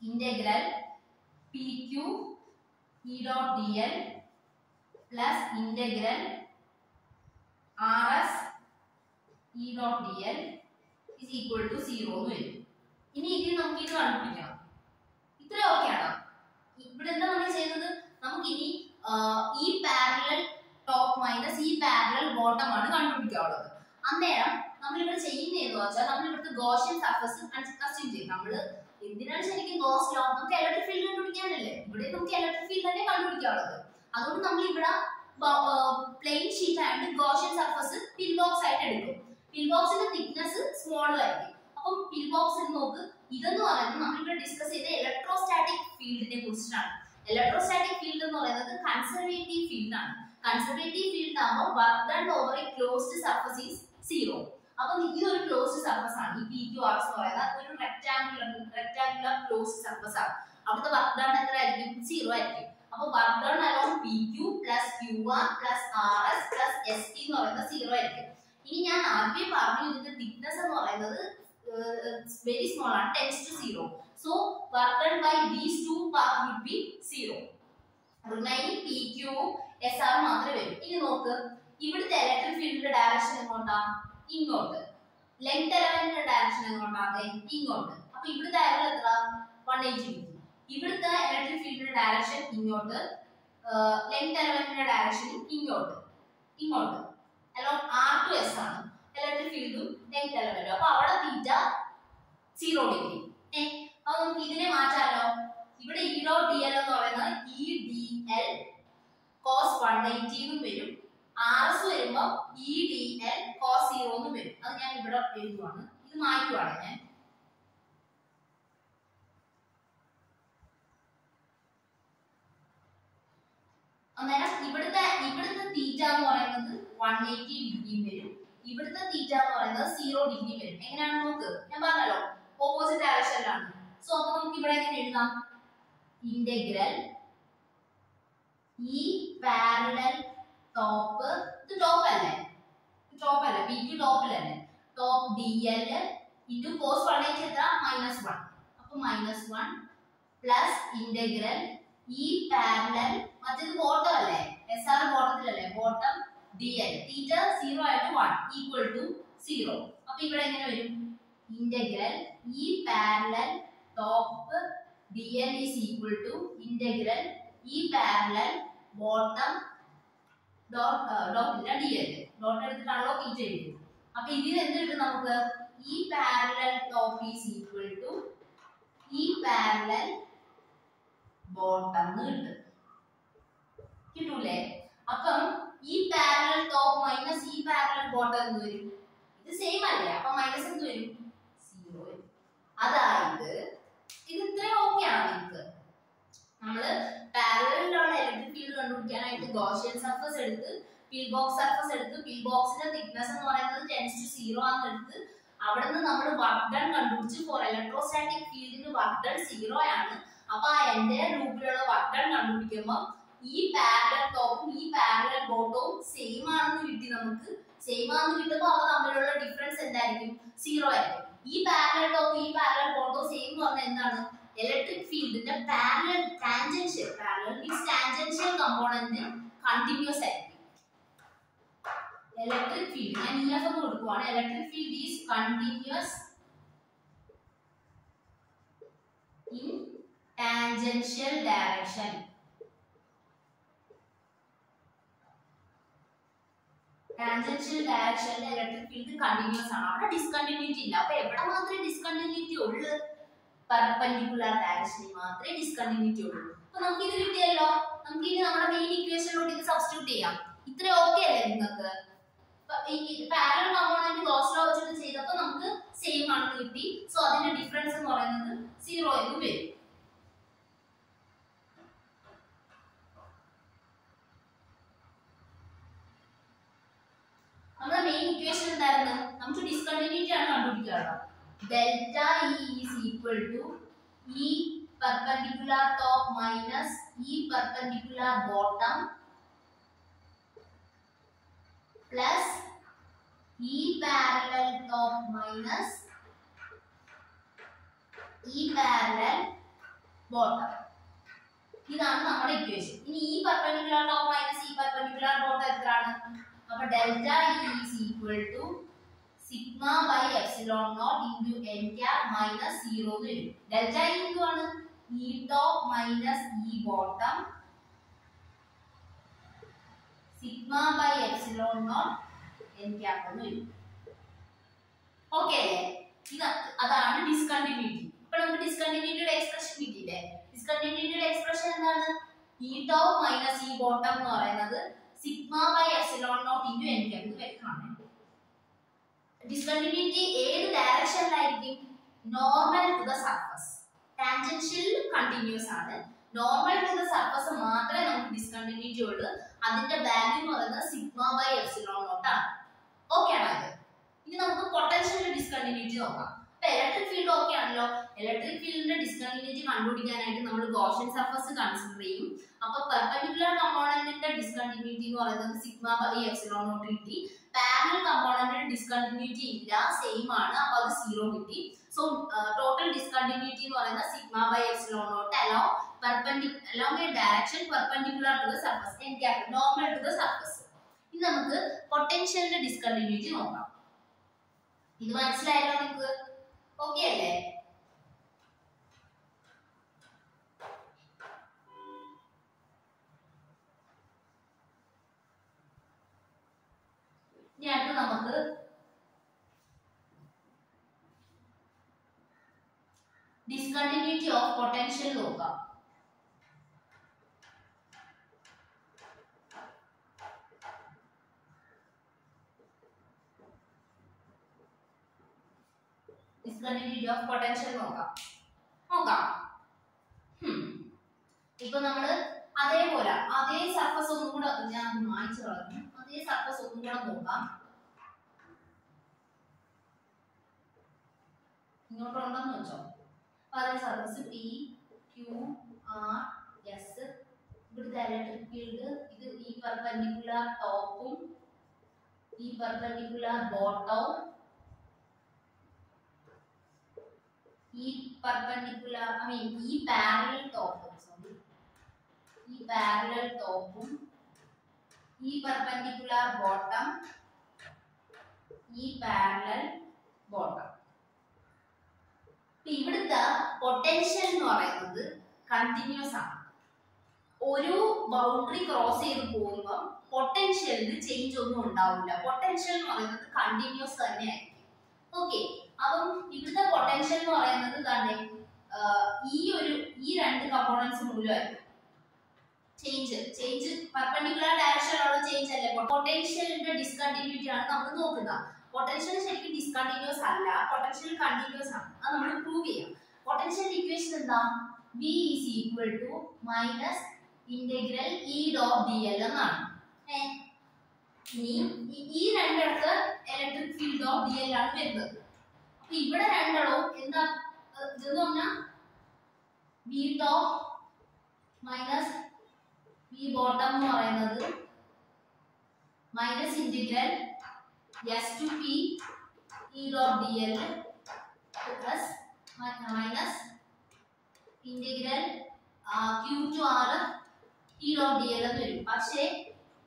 Integral P Q E dot D L plus integral R S E dot D L is equal to zero എന്ന് വരും. ഇനി ഇതിൽ നമുക്ക് ഇത് കണ്ടുപിടിക്കണം ഇത്ര ഓക്കെയാണോ ഇവിടെ എന്താ നമ്മൾ ചെയ്യുന്നത്? നമുക്ക് ഇനി E parallel top minus E parallel bottom ആണ് കണ്ടുപിടിക്കാനുള്ളത് അന്നേരം നമ്മളിവിടെ ചെയ്യുന്നത് എന്ന് വെച്ചാൽ നമ്മൾ ഇവിടുത്തെ ഗോഷ്യൻ സർഫസ് അസ്യൂം ചെയ്യും. നമ്മൾ എന്തിനാണ് ശരിക്കും ഗോസ് ലോ നമുക്ക് ഇലക്ട്രിക് ഫീൽഡ് കണ്ടുപിടിക്കാനല്ലേ? ഇവിടെ നമുക്ക് ഇലക്ട്രിക് ഫീൽഡ് തന്നെ കണ്ടുപിടിക്കാനുള്ളത് അതുകൊണ്ട് നമ്മൾ ഇവിടെ പ്ലെയിൻ ഷീറ്റ് ആയിട്ട് ഗോഷ്യൻ സർഫസ് പിൻ ബോക്സ് ആയിട്ട് എടുക്കും. പിൽ ബോക്സിന്റെ തിക്നെസ് സ്മോൾ ആയിരിക്കും. അപ്പം പിൽ ബോക്സ് നോക്ക്. ഇതെന്ന് പറയുന്നത് നമ്മളിവിടെ ഡിസ്കസ് ചെയ്ത ഇലക്ട്രോസ്റ്റാറ്റിക് ഫീൽഡിനെ കുറിച്ചിട്ടാണ്. ഇലക്ട്രോസ്റ്റാറ്റിക് ഫീൽഡ് എന്ന് പറയുന്നത് കൺസർവേറ്റീവ് ഫീൽഡ് ആണ്. കൺസർവേറ്റീവ് ഫീൽഡ് ആകുമ്പോൾ work done over a closed surface is zero അപ്പൊ ഒരു ക്ലോസ്ഡ് സർഫസ് ആണ് ഈ പി ക്യു ആർ എന്ന് പറയുന്നത് ഒരു റെക്ടാങ്കുലർ റെക്ടാങ്കുലർ ക്ലോസ്ഡ് സർഫസ് ആണ്. അവിടുത്തെ വർക്ക് ഡൺ എത്ര ആയിരിക്കും സീറോ ആയിരിക്കും. അപ്പൊ work done along P Q plus Q R plus R S plus S T എന്ന് പറയുന്നത് സീറോ ആയിരിക്കും. ഇനി ഞാൻ ആദ്യമേ പറഞ്ഞു ഇതിന്റെ തിക്നെസ് എന്ന് പറയുന്നത് വെരി സ്മോൾ ആണ്. Tends to zero so work done by these two part will be zero remaining P Q S R മാത്രമേ വരും. ഇനി നോക്ക്. ഇവിടുത്തെ ഇലക്ട്രിക് ഫീൽഡിന്റെ ഡയറക്ഷൻ എങ്ങോട്ടാ? ഇങ്ങോട്ട്. ലെങ്ത് എലമെന്റിന്റെ ഡയറക്ഷൻ എങ്ങോട്ടാണ്? ഇങ്ങോട്ട്. അപ്പൊ ഇവിടുത്തെ ആംഗിൾ എത്ര? വൺ എയ്റ്റി ഡിഗ്രി ഇവിടുത്തെ ഇലക്ട്രിക് ഫീൽഡിന്റെ ഡയറക്ഷൻ ഇങ്ങോട്ട്. ലെങ്ത് എലമെന്റിന്റെ ഡയറക്ഷൻ ഇങ്ങോട്ട്. ഇങ്ങോട്ട്. അലോൺ ആർ ടു ആണ്. ഇലക്ട്രിക് ഫീൽഡും ലെങ്ത് എലമെന്റും അപ്പൊ അവിടെ തീറ്റ സീറോ ഡിഗ്രി ഏ? അപ്പൊ നമുക്ക് ഇതിനെ ഇവിടെ ഇ ഡോട്ട് ഡി എന്ന് പറയുന്നത് ഇ ഡി എൽ കോസ് എന്നും വരും. ആർ എസ് വരുമ്പോൾ ഇ ഡി എൽ കോസ് എന്നും വരും. അത് ഞാൻ ഇവിടെ എഴുതുവാണ്. ഇത് മാറ്റുവാണ് ഞാൻ. അന്നേരം ഇവിടുത്തെ ഇവിടുത്തെ തീറ്റ എന്ന് പറയുന്നത് വൺ എയ്റ്റി വരും. ഇവിടുത്തെ തീറ്റ എന്ന് പറയുന്നത് സീറോ ഡിഗ്രി വരും. എങ്ങനെയാണ് നോക്ക്? ഞാൻ പറഞ്ഞല്ലോ ഓപ്പോസിറ്റ് ഡയറക്ഷനിലാണ് സോ അപ്പൊ നമുക്ക് ഇവിടെ എങ്ങനെ എഴുതാം? ഇന്റഗ്രൽ ഈ പാരലൽ ടോപ്പ് ഇത് ടോപ്പ് അല്ലേ? ടോപ്പ് അല്ലേ? B Q ടോപ്പിലല്ലേ top D L into cos one eight എത്ര? മൈനസ് വൺ അപ്പൊ minus one plus integral E parallel മറ്റേത് ബോട്ടം അല്ലേ? S R ബോട്ടത്തിലല്ലേ bottom D L theta zero ആയിട്ട് വൺ ഈക്വൽ ടു സീറോ അപ്പൊ ഇവിടെ എങ്ങനെ വരും? Integral E parallel top D L is equal to integral E parallel bottom dot dot D L dot എടുത്തിട്ടാണല്ലോ തീറ്റ എഴുതിയത്. അപ്പൊ ഇതിൽ എന്ത് കിട്ടും നമുക്ക്? E parallel top is equal to E parallel bottom എന്ന് കിട്ടും. കിട്ടൂലേ അപ്പം E parallel top minus E parallel bottom എന്ത് വരും? ഇത് സെയിം അല്ലേ? അപ്പൊ മൈനസ് എന്ത് വരും? സീറോ വരും. അതായത് ഇത് ഇത്രയും ഓക്കെ ആണ് നിങ്ങൾക്ക് നമ്മൾ പാരലിലുള്ള ഇലക്ട്രിക് ഫീൽഡ് കണ്ടുപിടിക്കാനായിട്ട് ഗോഷ്യൻ സർഫസ് എടുത്ത് പിൽ ബോക്സ് സർഫസ് എടുത്ത് പിൽ ബോക്സിന്റെ തിക്നെസ് എന്ന് പറയുന്നത് ടെൻസ് ടു സീറോ ആണെന്ന് എടുത്ത് അവിടെ നിന്ന് നമ്മൾ വർക്ക് ഡൺ കണ്ടുപിടിച്ച് ഫോർ ഇലക്ട്രോസ്റ്റാറ്റിക് ഫീൽഡിന് വർക്ക് ഡൺ സീറോ ആണ്. അപ്പൊ ആ എന്റെ ലൂപ്പിലുള്ള വർക്ക് ഡൺ കണ്ടുപിടിക്കുമ്പോൾ ഈ പാരലൽ ടോപ്പും ഈ പാരലൽ ബോട്ടവും സെയിം ആണെന്ന് കിട്ടി നമുക്ക്. സെയിം ആണെന്ന് കിട്ടുമ്പോൾ അവ തമ്മിലുള്ള ഡിഫറൻസ് എന്തായിരിക്കും? സീറോ ആയിരിക്കും. E parallel top E parallel ബോട്ടവും same എന്ന് പറഞ്ഞാൽ എന്താണ്? ഇലക്ട്രിക് ഫീൽഡിന്റെ parallel tangential parallel means tangential component continuous ആയിരിക്കും. ഇലക്ട്രിക് ഫീൽഡ് ഞാൻ ഇ എഫ് എന്ന് കൊടുക്കുവാണ്. Electric field is continuous in tangential direction tangential ഡയറക്ഷനിലെ electric field continuous ആണ്. അവിടെ ഡിസ്കണ്ടിന്യൂറ്റി ഇല്ല. അപ്പൊ എവിടെ മാത്രമേ ഡിസ്കണ്ടിന്യൂറ്റി ഉള്ളൂ? പെർപെൻഡിക്കുലർ ഡയറക്ഷനിൽ മാത്രമേ ഡിസ്കണ്ടിന്യൂറ്റി ഉള്ളൂ. അപ്പൊ നമുക്ക് ഇത് കിട്ടിയല്ലോ? നമുക്ക് ഇനി നമ്മുടെ മെയിൻ ഇക്വേഷനിലോട്ട് ഇത് സബ്സ്റ്റിറ്റ്യൂട്ട് ചെയ്യാം. ഇത്ര ഓക്കെ അല്ലേ നിങ്ങൾക്ക്? പാരലൽ കമ്പോണന്റ് ക്ലോസ് ലോ വെച്ചിട്ട് ചെയ്തപ്പോൾ നമുക്ക് സെയിം ആണ് കിട്ടി. സോ അതിന്റെ ഡിഫറൻസ് എന്ന് പറയുന്നത് സീറോ എന്ന് വരും. നമുക്ക് ഡിസ്കണ്ടിന്യൂറ്റി ആണ് കണ്ടുപിടിക്കാറുള്ളത് delta E is equal to E perpendicular top minus E perpendicular bottom plus E parallel top minus E parallel bottom ഇതാണ് നമ്മുടെ ഇക്വേഷൻ ഇനി E perpendicular top minus E perpendicular bottom എത്രയാണ്? അപ്പൊ delta is equal to sigma by epsilon naught into N cap minus zero എന്ന് വരും. Delta into ആണ്. E top minus E bottom. Sigma by epsilon naught N cap എന്ന് വരും. Okay അതാണ് discontinuity ഇപ്പൊ നമുക്ക് ഡിസ്കണ്ടിന്യൂറ്റിയുടെ എക്സ്പ്രഷൻ കിട്ടിയില്ലേ? ഡിസ്കണ്ടിന്യൂറ്റിയുടെ എക്സ്പ്രഷൻ എന്താണ്? E top minus E bottom എന്ന് പറയുന്നത് sigma by epsilon naught into N cap വ്യക്തമാണ് ഡിസ്കണ്ടിന്യൂറ്റി ഏത് ഡയറക്ഷനിലായിരിക്കും normal to the surface tangential continuous ആണ്. നോർമൽ ടു ദ സർഫസ് മാത്രമേ നമുക്ക് ഡിസ്കണ്ടിന്യൂറ്റി ഉള്ളൂ. അതിന്റെ വാല്യൂ എന്ന് പറയുന്നത് സിഗ്മ ബൈ എപ്സിലോൺ നോട്ടാണ് ഓക്കെ ആണോ ഇനി നമുക്ക് പൊട്ടൻഷ്യൽ ഡിസ്കണ്ടിന്യൂറ്റി നോക്കാം. ഇപ്പൊ ഇലക്ട്രിക് ഫീൽഡ് ഓക്കെ ആണല്ലോ. ഇലക്ട്രിക് ഫീൽഡിന്റെ ഡിസ്കണ്ടിന്യൂറ്റി കണ്ടുപിടിക്കാനായിട്ട് നമ്മൾ ഗോഷൻ സർഫസ് കൺസിഡർ ചെയ്യും. അപ്പൊ പെർപെൻഡിക്കുലർ കമ്പോണന്റിന്റെ ഡിസ്കണ്ടിന്യൂറ്റി എന്ന് പറയുന്നത് സിഗ്മ ബൈ എക്സിലോൺ നോട്ട് കിട്ടി. പാരലൽ കമ്പോണന്റിന്റെ ഡിസ്കണ്ടിന്യൂറ്റി ഇല്ല. സെയിം ആണ്. അപ്പൊ അത് സീറോ കിട്ടി. സോ ടോട്ടൽ ഡിസ്കണ്ടിന്യൂറ്റി എന്ന് പറയുന്നത് sigma by epsilon naught hello perpendicular along a direction perpendicular to the surface cap normal to the surface. ഇനി നമുക്ക് പൊട്ടൻഷ്യലിന്റെ ഡിസ്കണ്ടിന്യൂറ്റി നോക്കാം. ഇത് മനസ്സിലായല്ലോ നിങ്ങൾക്ക്? ഓക്കെ അല്ലേ ഇനി നമുക്ക് ഡിസ്കണ്ടിന്യൂറ്റി ഓഫ് പൊട്ടൻഷ്യൽ നോക്കാം. ഡിസ്കണ്ടിന്യൂറ്റി ഓഫ് പൊട്ടൻഷ്യൽ നോക്കാം. നോക്കാം. ഇപ്പൊ നമ്മൾ അതേപോലെ അതേ സർഫസ് ഒന്നും കൂടെ ഞാൻ മായ്ച്ചു കളഞ്ഞു. അതേ സർഫസ് ഒന്നും കൂടെ നോക്കാം. ഇങ്ങോട്ടുണ്ടെന്ന് വെച്ചോ? അതേ surface P Q R S ഇവിടുത്തെ ഇലക്ട്രിക് ഫീൽഡ് ഇത് ഈ പെർപെൻഡിക്കുലർ ടോപ്പും ഈ പെർപെൻഡിക്കുലർ ബോട്ടവും ഈ പെർപെൻഡിക്കുലർ ഐ മീൻ ഈ പാരലൽ ടോപ്പും സോറി ഈ പാരലൽ ടോപ്പും E perpendicular bottom E parallel bottom ഇവിടുത്തെ പൊട്ടൻഷ്യൽ എന്ന് പറയുന്നത് കണ്ടിന്യൂസ് ആണ്. ഒരു ബൗണ്ടറി ക്രോസ് ചെയ്ത് പോകുമ്പോൾ പൊട്ടൻഷ്യലിന് ചേഞ്ച് ഒന്നും ഉണ്ടാവില്ല. പൊട്ടൻഷ്യൽ എന്ന് പറയുന്നത് കണ്ടിന്യൂസ് തന്നെയായിരിക്കും. ഓക്കെ അപ്പം ഇവിടുത്തെ പൊട്ടൻഷ്യൽ എന്ന് പറയുന്നത് തന്നെ ഈ ഒരു ഈ രണ്ട് കമ്പോണൻസ് മൂലമായിരിക്കും. ചേഞ്ച് ചേഞ്ച് പെർപെൻഡിക്കുലർ ഡയറക്ഷനിലുള്ള ചേഞ്ച് അല്ലേ? പൊട്ടൻഷ്യലിന്റെ ഡിസ്കണ്ടിന്യൂറ്റി ആണ് നമ്മൾ നോക്കുന്നത്. പൊട്ടൻഷ്യൽ ശരിക്കും ഡിസ്കണ്ടിന്യൂസ് അല്ല പൊട്ടൻഷ്യൽ കണ്ടിന്യൂസ് ആണ്. അത് നമ്മൾ പ്രൂവ് ചെയ്യാം. പൊട്ടൻഷ്യൽ ഇക്വേഷൻ എന്താ? B is equal to minus integral E dot D L എന്നാണ്. ഏ? ഇലക്ട്രിക് ഫീൽഡ് ഡി എൽ ആണ് വരുന്നത്. അപ്പൊ ഇവിടെ രണ്ടെണ്ണവും എന്താ ഇതെന്ന് പറഞ്ഞാൽ B top minus B bottom എന്ന് പറയുന്നത് minus integral S to P E dot D L plus minus integral Q to R E dot D L എന്ന് വരും. പക്ഷേ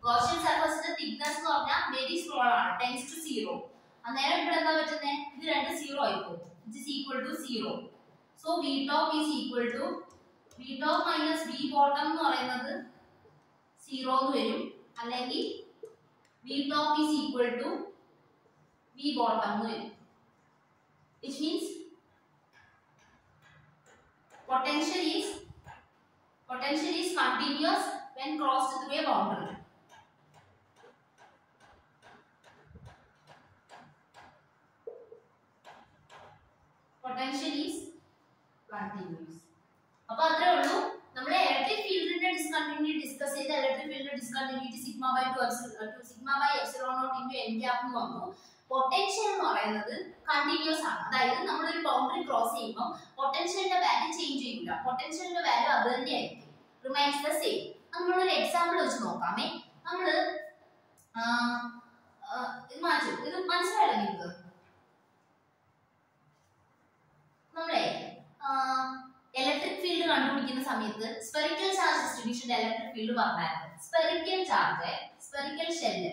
ഗോഷ്യൻ സർഫസിന്റെ തിക്നെസ് എന്ന് പറഞ്ഞാൽ വെരി സ്മോൾ ആണ്. ടെൻസ് ടു സീറോ അന്നേരം ഇവിടെ എന്താ പറ്റുന്നത് ഇത് രണ്ട് zero ആയിപ്പോകും it is equal to zero so V top is equal to V top minus V bottom എന്ന് പറയുന്നത് സീറോ എന്ന് വരും. അല്ലെങ്കിൽ V top is equal to V bottom എന്ന് വരും. Which means potential is potential is continuous when crossed through a boundary. Potential is continuous. അപ്പൊ അത്രേ ഉള്ളൂ. നമ്മൾ ഇലക്ട്രിക് ഫീൽഡിന്റെ ഡിസ്കണ്ടിന്യൂറ്റി ഡിസ്കസ് ചെയ്ത് ഇലക്ട്രിക് ഫീൽഡിന്റെ discontinuity sigma by two sigma by epsilon naught into N cap എന്ന് വന്നു. പൊട്ടൻഷ്യൽ എന്ന് പറയുന്നത് കണ്ടിന്യൂസ് ആണ്. അതായത് നമ്മൾ ഒരു ബൗണ്ടറി ക്രോസ് ചെയ്യുമ്പോൾ പൊട്ടൻഷ്യലിന്റെ വാല്യൂ ചേഞ്ച് ചെയ്യില്ല പൊട്ടൻഷ്യലിന്റെ വാല്യൂ അത് തന്നെയായിരിക്കും റിമൈൻസ് ദ സെയിം നമ്മളൊരു എക്സാമ്പിൾ വെച്ച് നോക്കാമേ. ആ, ഇത് മാറ്റും. ഇത് മനസ്സിലായല്ലോ നിങ്ങൾക്ക്? നമ്മളെ ഇലക്ട്രിക് ഫീൽഡ് കണ്ടുപിടിക്കുന്ന സമയത്ത് സ്പെറിക്കൽ ചാർജ് ഡിസ്ട്രിബ്യൂഷന്റെ ഇലക്ട്രിക് ഫീൽഡ് പറഞ്ഞായിരുന്നു. Spherical charge spherical shell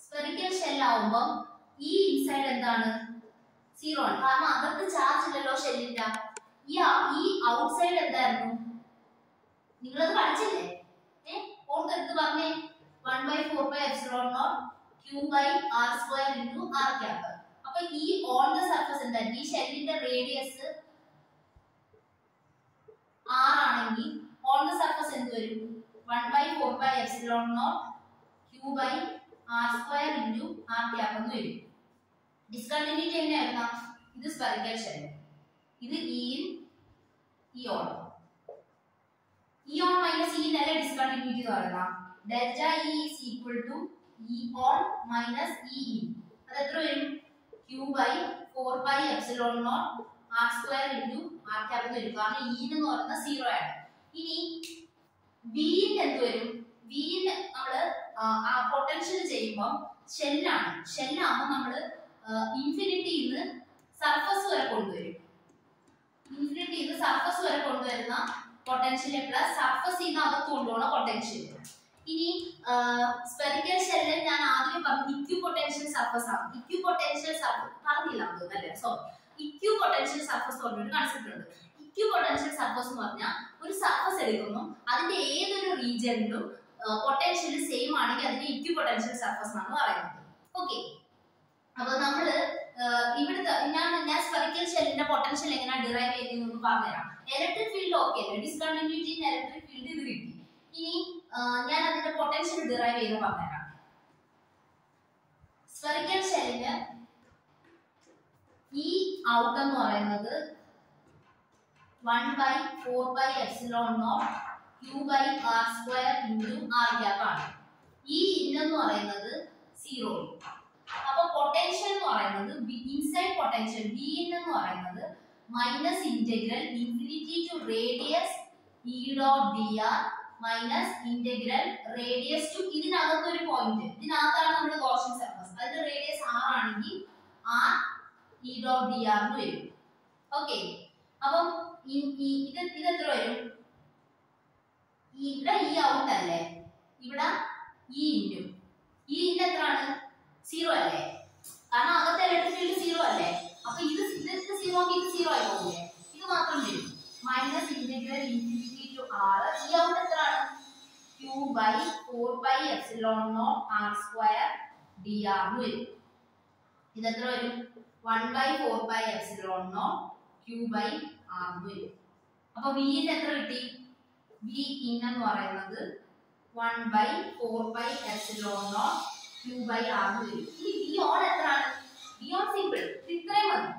spherical shell ആവുമ്പോൾ ഈ ഇൻസൈഡ് എന്താണ്? സീറോ ആണ്. കാരണം അകത്ത് ചാർജ് ഇല്ലല്ലോ ഷെല്ലിന്റെ ഈ ഔട്ട്സൈഡ് എന്തായിരുന്നു? നിങ്ങളത് പഠിച്ചില്ലേ? ഏ? ഓർത്തെടുത്ത് പറഞ്ഞേ? One by four by epsilon naught Q by R square into R cap അപ്പൊ ഈ ഓൺ ദ സർഫസ് എന്തായിരിക്കും ഈ ഷെല്ലിന്റെ റേഡിയസ് ആർ ആണെങ്കിൽ ഓൺ ദ സർഫസ് എന്ത് വരും? One by four by epsilon naught Q by R square into R cap എന്ന് വരും. ഡിസ്കണ്ടിന്യൂറ്റി എങ്ങനെയായിരുന്നു? ഇത് സ്പെറിക്കൽ ഷെൽ ഇത് in E on E on minus E നല്ല ഡിസ്കണ്ടിന്യൂറ്റി എന്ന് പറയുന്നത് delta E is equal to E on minus E അത് എത്ര വരും? Q by four by epsilon naught R square into R എന്ന് വരും. കാരണം ഇ എന്ന് പറയുന്നത് സീറോ ആണ്. ഇനി വിന് എന്ത് വരും? V നമ്മൾ ആ, പൊട്ടൻഷ്യൽ ചെയ്യുമ്പോൾ ഷെല്ലാണ് ഷെല്ലാകുമ്പോൾ ഇൻഫിനിറ്റിയിൽ നിന്ന് സർഫസ് വരെ കൊണ്ടുവരും. ഇൻഫിനിറ്റിന്ന് സർഫസ് വരെ കൊണ്ടുവരുന്ന പൊട്ടൻഷ്യൽ പ്ലസ് സർഫസ് നിന്ന് അകത്ത് കൊണ്ടുപോകുന്ന പൊട്ടൻഷ്യൽ ഇനി സ്പെറിക്കൽ ഷെല്ലിൽ ഞാൻ ആദ്യം പറഞ്ഞു ഇക്യു പൊട്ടൻഷ്യൽ സർഫസ് ആണ്. ഇക്യു പൊട്ടൻഷ്യൽ സർഫസ് പറഞ്ഞില്ല അല്ലേ? സോറി ഇക്യു പൊട്ടൻഷ്യൽ സർഫസ് പറഞ്ഞൊരു കൺസെപ്റ്റ് ഉണ്ട്. ഇക്യു പൊട്ടൻഷ്യൽ സർഫസ് എന്ന് പറഞ്ഞാൽ ഒരു സർഫസ് എടുക്കുന്നു അതിന്റെ ഏതൊരു റീജിയനിലും പൊട്ടൻഷ്യൽ സെയിം ആണെങ്കിൽ അതിനെ ഇക്യു പൊട്ടൻഷ്യൽ സർഫസ് എന്നാണ് പറയുന്നത്. ഓക്കെ അപ്പൊ നമ്മൾ ഇവിടുത്തെ ഞാൻ ഞാൻ സ്പെറിക്കൽ ഷെല്ലിന്റെ പൊട്ടൻഷ്യൽ എങ്ങനെ ഡിറൈവ് ചെയ്യുന്നതെന്ന് പറഞ്ഞുതരാം. Electric field okay discontinuity in electric field ഇത് കിട്ടി. ഇനി ഞാൻ അതിന്റെ പൊട്ടൻഷ്യൽ ഡിറൈവ് ചെയ്ത് പറഞ്ഞുതരാം. സ്പെറിക്കൽ ഷെല്ലിന് ഈ ഔട്ട് എന്ന് പറയുന്നത് one by four by epsilon naught by R square into R cap ആണ്. ഈ ഇൻ എന്ന് പറയുന്നത് സീറോ അപ്പൊ പൊട്ടൻഷ്യൽ എന്ന് പറയുന്നത് ഇൻസൈഡ് പൊട്ടൻഷ്യൽ ബി ഇൻ എന്ന് പറയുന്നത് minus integral infinity to radius E dot D R minus integral radius to ഇതിനകത്ത് ഒരു പോയിന്റ് ഇതിനകത്താണ് നമ്മുടെ ഗോഷൻ സർഫസ് അതിന്റെ റേഡിയസ് ആർ ആണെങ്കിൽ R E dot D R എന്ന് വരും. ഓക്കെ അപ്പം ഇത് ഇത് എത്ര വരും? ഇവിടെ ഇ ഔട്ട് അല്ലേ? ഇവിടെ ഇ ഇന്റും ഇ ഇൻ എത്രയാണ്? സീറോ അല്ലേ? കാരണം അകത്തെ ഇലക്ട്രിക് ഫീൽഡ് സീറോ അല്ലേ? അപ്പൊ ഇത് ഇത് സീറോ ഇത് സീറോ ആയി പോകില്ലേ? ഇത് മാത്രം വരും. Minus integral infinity R E out എത്രയാണ്? Q by four by epsilon naught R square D R എന്ന് വരും. ഇത് എത്ര വരും? വൺ ബൈ ഫോർ വരും. അപ്പൊ വിന് എത്ര കിട്ടി? വി ഇൻ എന്ന് പറയുന്നത് one by four by epsilon naught Q by R എന്ന് വരും. ഇനി വി ഓൺ എത്രയാണ്? വി ഓൺ സിമ്പിൾ ഇത്രയും മതി.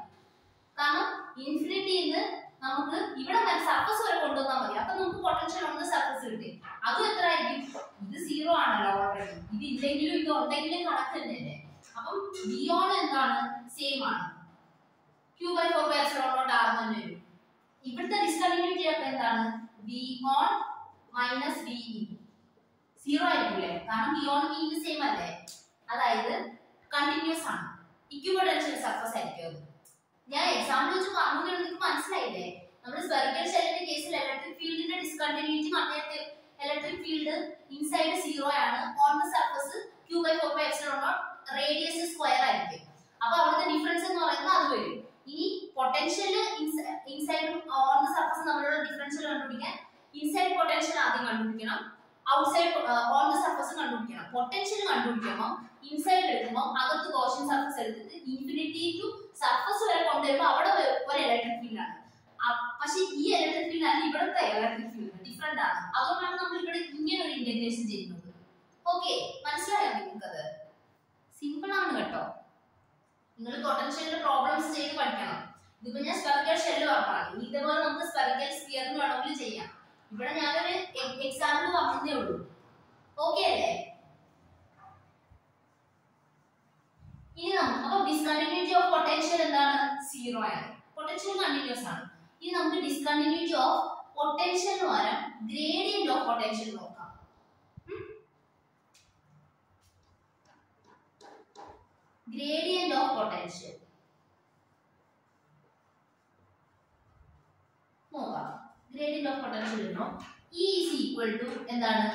കാരണം ഇൻഫിനിറ്റിന്ന് നമുക്ക് ഇവിടെ വരെ സർഫസ് വരെ കൊണ്ടുവന്നാൽ മതി. അപ്പൊ നമുക്ക് പൊട്ടൻഷ്യൽ ഒന്ന് സർഫസ് കിട്ടി. അതും എത്ര ആയിരിക്കും ഇത് സീറോ ആണല്ലോ ഇത് ഇല്ലെങ്കിലും ഇത് ഉണ്ടെങ്കിലും കണക്കല്ലേ അപ്പം ഓൺ എന്താണ്? സെയിം ആണ്. Q by four by epsilon കൊണ്ട് തന്നെ വരും. ഇവിടുത്തെ ഡിസ്കണ്ടിന്യൂറ്റി അപ്പൊ എന്താണ്? B on minus B E zero ആയിരിക്കില്ലേ? കാരണം വി ഇൻ സെയിം അല്ലേ? അതായത് കണ്ടിന്യൂസ് ആണ്. ഇക്വിപൊട്ടൻഷ്യൽ സർഫസ് ആയിരിക്കും അത്. ഞാൻ എക്സാമ്പിൾ വെച്ച് പറഞ്ഞു നിങ്ങൾക്ക് മനസ്സിലായില്ലേ? നമ്മൾ സ്പെറിക്കൽ ഷെല്ലിന്റെ കേസിൽ ഇലക്ട്രിക് ഫീൽഡിന്റെ ഡിസ്കണ്ടിന്യൂറ്റി മറ്റേ ഇലക്ട്രിക് ഫീൽഡ് ഇൻസൈഡ് സീറോ ആണ്. On the surface Q by four by radius square ആയിരിക്കും. അപ്പൊ അവിടുത്തെ ഡിഫറൻസ് എന്ന് പറയുന്നത് അത് വരും. ഇനി പൊട്ടൻഷ്യൽ ഇൻസൈഡും ഓൺ ദ സർഫസ് തമ്മിലുള്ള ഡിഫറൻഷ്യൽ കണ്ടുപിടിക്കാൻ ഇൻസൈഡ് പൊട്ടൻഷ്യൽ ആദ്യം കണ്ടുപിടിക്കണം. ഔട്ട്സൈഡ് ഓൺ ദ സർഫസ് കണ്ടുപിടിക്കണം. പൊട്ടൻഷ്യൽ കണ്ടുപിടിക്കുമ്പോൾ ഇൻസൈഡ് എടുക്കുമ്പോൾ അകത്ത് ഗോഷൻ സർഫസ് എടുത്തിട്ട് ഇൻഫിനിറ്റി ടു സർഫസ് വരെ കൊണ്ടുവരുമ്പോൾ അവിടെ ഒരു ഇലക്ട്രിക് ഫീൽഡ് ആണ്. പക്ഷെ ഈ ഇലക്ട്രിക് ഫീൽഡ് അല്ല ഇവിടുത്തെ ഇലക്ട്രിക് ഫീൽഡ് ഡിഫറെന്റ് ആണ്. അതുകൊണ്ടാണ് നമ്മൾ ഇവിടെ ഇങ്ങനെ ഒരു ഇന്റഗ്രേഷൻ ചെയ്യുന്നത്. ഓക്കെ മനസ്സിലായോ നിങ്ങൾക്കത്? സിമ്പിൾ ആണ് കേട്ടോ. നിങ്ങൾ പൊട്ടൻഷ്യലിന്റെ പ്രോബ്ലംസ് ചെയ്ത് പഠിക്കണം. ഇതിപ്പോ ഞാൻ സ്പെറിക്കൽ ഷെല്ല് പറഞ്ഞാൽ ഇതേപോലെ നമുക്ക് സ്പെറിക്കൽ സ്പിയറിന് വേണമെങ്കിൽ ചെയ്യാം. ഇവിടെ ഞാനൊരു എക്സാമ്പിൾ പറഞ്ഞതേ ഉള്ളൂ. ഓക്കെ അല്ലേ? ഇനി നമുക്ക് അപ്പൊ ഡിസ്കണ്ടിന്യൂറ്റി ഓഫ് പൊട്ടൻഷ്യൽ എന്താണ്? സീറോ ആണ്. പൊട്ടൻഷ്യൽ കണ്ടിന്യൂസ് ആണ്. ഇനി നമുക്ക് ഡിസ്കണ്ടിന്യൂറ്റി ഓഫ് പൊട്ടൻഷ്യൽ പകരം ഗ്രേഡിയന്റ് ഓഫ് പൊട്ടൻഷ്യൽ നോക്കാം. ഗ്രേഡിയന്റ് ഓഫ് പൊട്ടൻഷ്യൽ നോക്കാം. ഗ്രേഡിയന്റ് ഓഫ് പൊട്ടൻഷ്യൽ ഇനോ ഇ ഈസ് ഈക്വൽ ടു എന്താണ്?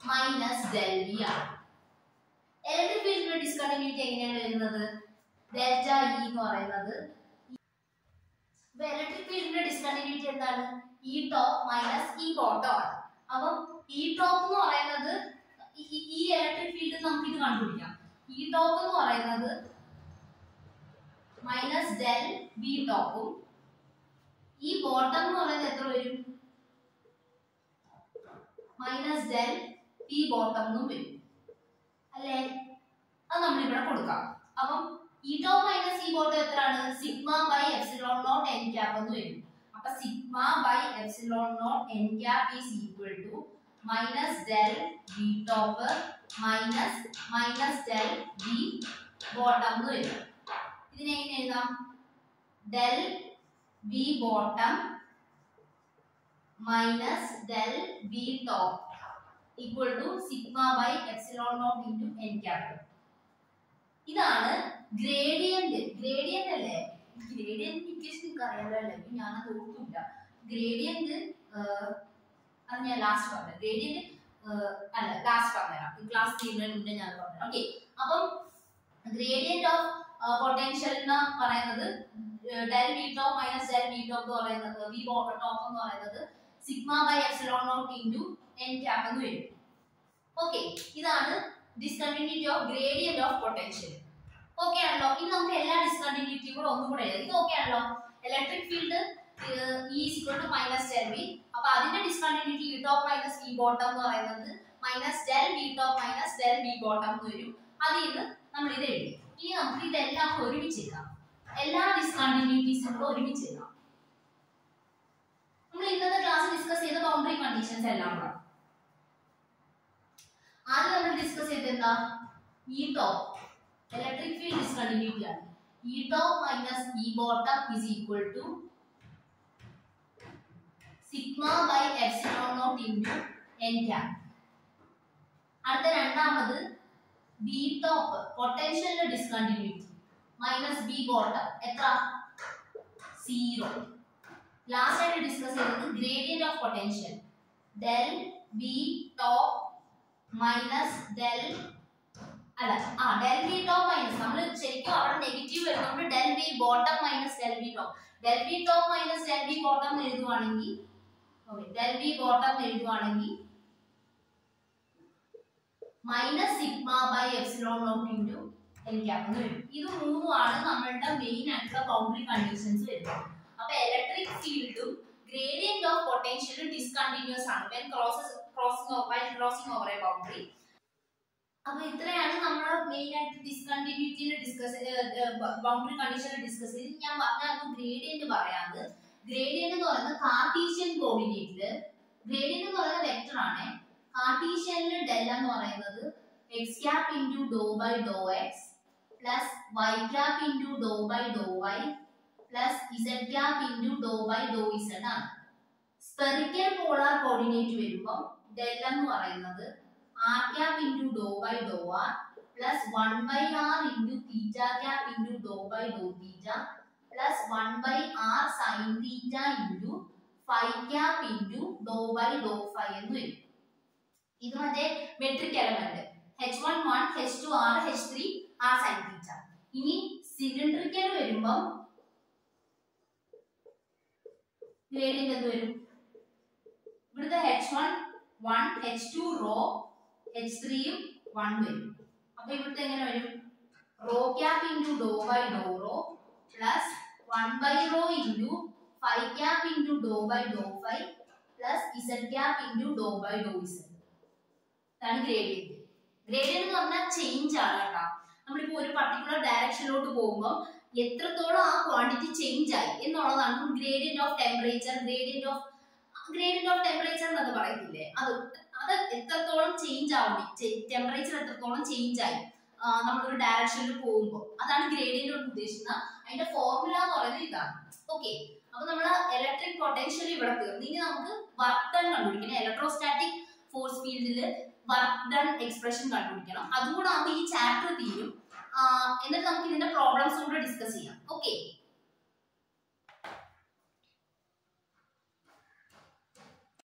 മൈനസ് ഡെൽ വി ആണ്. ഇലക്ട്രിക് ഫീൽഡിന്റെ ഡിസ്കണ്ടിന്യൂറ്റി എങ്ങനെയാണ് വരുന്നത്? ഡെൽറ്റ ഇ എന്ന് പറയുന്നത്. ഇലക്ട്രിക് ഫീൽഡിന്റെ ഡിസ്കണ്ടിന്യൂറ്റി എന്താണ്? E top minus E bottom ആണ്. അപ്പം ഇ ടോപ്പ് എന്ന് പറയുന്നത് ഈ- ഇലക്ട്രിക് ഫീൽഡ് നമുക്ക് ഇത് കണ്ടുപിടിക്കാം. ഇ ടോപ്പ് എന്ന് പറയുന്നത് മൈനസ് ഡെൽ ബി ടോപ്പും ഈ ബോട്ടം എന്ന് പറയുന്നത് എത്ര വരും? മൈനസ് ഡെൽ പി ബോട്ടം എന്നും വരും അല്ലേ അത് നമ്മൾ ഇവിടെ കൊടുക്കാം. അപ്പം E top minus E bottom എത്രയാണ്? Sigma by epsilon naught N cap എന്ന് വരും. അപ്പൊ sigma by epsilon naught N cap is equal to minus del B top minus minus del B bottom എന്ന് വരും. ഇതിനെ എങ്ങനെ എഴുതാം? Del B bottom minus del B top equal to sigma by epsilon naught into N cap ഇതാണ് gradient gradient അല്ലേ? Gradient equation നിങ്ങൾക്ക് അറിയാലോ ഇനി ഞാനത് ഓർത്തില്ല. ഗ്രേഡിയന്റ് അത് ഞാൻ ലാസ്റ്റ് പറഞ്ഞു ഗ്രേഡിയന്റ് അല്ല ലാസ്റ്റ് പറഞ്ഞുതരാം. ക്ലാസ് ചെയ്യുന്നതിന് മുന്നേ ഞാൻ പറഞ്ഞു ഓക്കെ അപ്പം ഗ്രേഡിയന്റ് ഓഫ് പൊട്ടൻഷ്യൽ എന്ന് പറയുന്നത് del V top minus del V top എന്ന് പറയുന്നത് വി ടോപ്പ് എന്ന് പറയുന്നത് sigma by epsilon naught into N cap എന്ന് വരും. ഓക്കെ ഇതാണ് discontinuity of gradient of potential okay ആണല്ലോ. ഇനി നമുക്ക് എല്ലാ ഡിസ്കണ്ടിന്യൂറ്റിയും കൂടെ ഒന്നും കൂടെ എഴുതാം. ഇത് ഓക്കെ ആണല്ലോ. Electric field E equal to minus del V അപ്പൊ അതിന്റെ discontinuity E top minus V bottom എന്ന് പറയുന്നത് minus del V top minus del V bottom എന്ന് വരും. അതിൽ നിന്ന് നമ്മൾ ഇത് എഴുതി. ഇനി നമുക്ക് ഇതെല്ലാം ഒരുമിച്ച് എഴുതാം. എല്ലാ ഡിസ്കണ്ടിന്യൂറ്റീസും കൂടെ ഒരുമിച്ച് എഴുതാം. നമ്മൾ ഇന്നത്തെ ക്ലാസ് ഡിസ്കസ് ചെയ്ത ബൗണ്ടറി കണ്ടീഷൻസ് എല്ലാം കൂടെ. ആദ്യം നമ്മൾ discuss ചെയ്തെന്താ E top electric field is continuity. E top minus E bottom is equal to sigma by epsilon naught into n cap. അടുത്ത രണ്ടാമത് ബി ടോപ്പ് പൊട്ടൻഷ്യലിന്റെ ഡിസ്കണ്ടിന്യൂറ്റി മൈനസ് ബി ബോട്ടം എത്ര zero last ആയിട്ട് discuss ചെയ്തത് gradient of potential del B top minus del അല്ല ആ del V top minus നമ്മൾ ശരിക്കും അവിടെ നെഗറ്റീവ് വരുന്നുണ്ട് del V bottom minus del V top del V top minus del V bottom എഴുതുവാണെങ്കിൽ okay del V bottom എഴുതുവാണെങ്കിൽ minus sigma by epsilon naught into L cap വരും. ഇത് മൂന്നുമാണ് നമ്മളുടെ main ആയിട്ടുള്ള boundary conditions വരുന്നത്. അപ്പൊ ഇലക്ട്രിക് ഫീൽഡും gradient of പൊട്ടൻഷ്യലും discontinuous ആണ്. When crosses crossing over crossing over a boundary അപ്പൊ ഇത്രയാണ് നമ്മൾ മെയിൻ ആയിട്ട് ഡിസ്കണ്ടിന്യൂറ്റിനെ ഡിസ്കസ് ബൗണ്ടറി കണ്ടീഷനെ ഡിസ്കസ് ചെയ്ത് ഞാൻ പറഞ്ഞായിരുന്നു ഗ്രേഡിയന്റ് പറയാത് ഗ്രേഡിയന്റ് എന്ന് പറയുന്നത് കാർട്ടീഷ്യൻ കോർഡിനേറ്റിൽ ഗ്രേഡിയന്റ് എന്ന് പറയുന്നത് വെക്ടർ ആണ്. കാർട്ടീഷ്യനിൽ ഡെൽ എന്ന് പറയുന്നത് X cap into do by do X plus Y cap into do by do Y plus Z cap into do by do Z ആണ്. സ്പെറിക്കൽ പോളാർ കോർഡിനേറ്റ് വരുമ്പോൾ ഡെൽ എന്ന് പറയുന്നത് R cap into do by do R plus one by R into theta cap into do by do theta plus one by R sine theta into phi cap into do by do phi എന്ന് വരും. ഇത് മറ്റേ metric element H one one H two R H three R sine theta ഇനി cylindrical വരുമ്പം gradient എന്ത് വരും? ഇവിടുത്തെ H one one H two rho H ത്രീയും വൺ വരും അപ്പൊ ഇവിടുത്തെ എങ്ങനെ വരും? Rho cap into do by do rho plus one by rho into phi cap into do by do phi plus Z cap into do by do Z ഇതാണ് gradient gradient എന്ന് പറഞ്ഞാൽ change ആണ് കേട്ടോ. നമ്മളിപ്പോ ഒരു പർട്ടിക്കുലർ ഡയറക്ഷനിലോട്ട് പോകുമ്പോൾ എത്രത്തോളം ആ ക്വാണ്ടിറ്റി ചേഞ്ച് ആയി എന്നുള്ളതാണ് gradient of temperature gradient of gradient of temperature എന്നൊക്കെ പറയത്തില്ലേ അത് എത്രത്തോളം ചേഞ്ച് ആവുന്നു. ടെമ്പറേച്ചർ എത്രത്തോളം ചേഞ്ച് ആയി. നമ്മളൊരു ഡയറക്ഷനിൽ പോകുമ്പോൾ അതാണ് ഗ്രേഡിയന്റ് കൊണ്ട് ഉദ്ദേശിക്കുന്നത് അതിന്റെ ഫോർമുല എന്ന് പറയുന്നത് ഇതാണ്. ഓക്കെ അപ്പൊ നമ്മൾ ഇലക്ട്രിക് പൊട്ടൻഷ്യൽ ഇവിടെ തീർന്നു. ഇനി നമുക്ക് വർക്ക് ഡൺ കണ്ടുപിടിക്കണം. ഇലക്ട്രോസ്റ്റാറ്റിക് ഫോഴ്സ് ഫീൽഡിൽ വർക്ക് ഡൺ എക്സ്പ്രഷൻ കണ്ടുപിടിക്കണം. അതും കൂടെ ഈ ചാപ്റ്റർ തീരും. എന്നിട്ട് നമുക്ക് ഇതിന്റെ പ്രോബ്ലംസ്